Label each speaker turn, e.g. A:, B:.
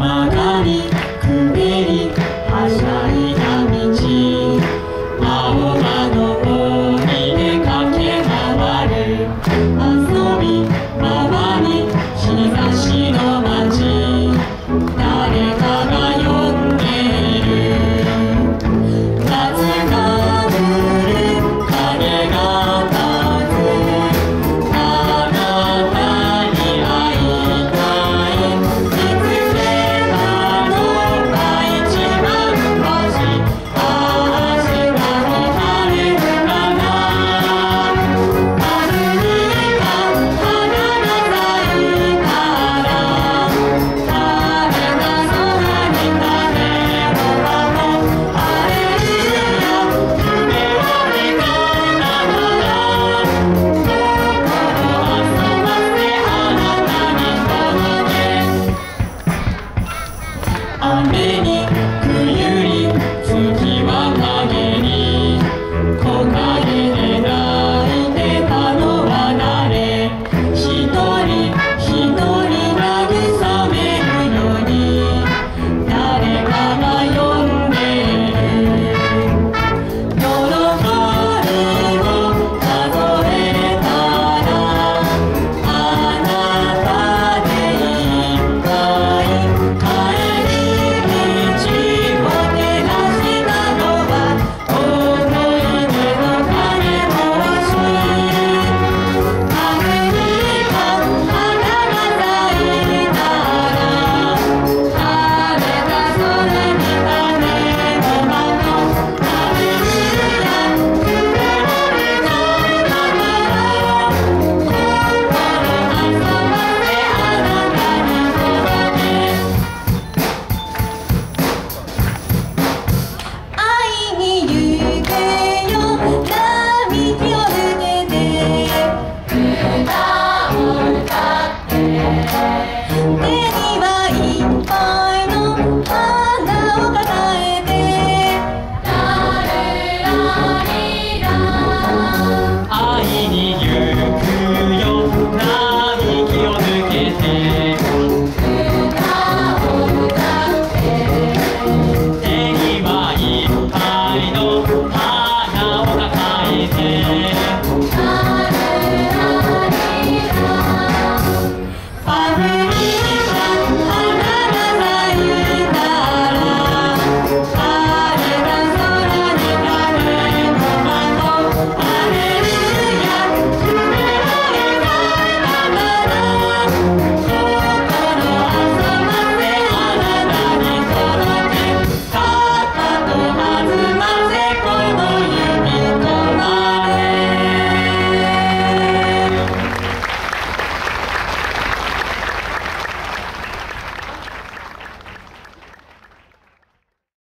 A: 曲がり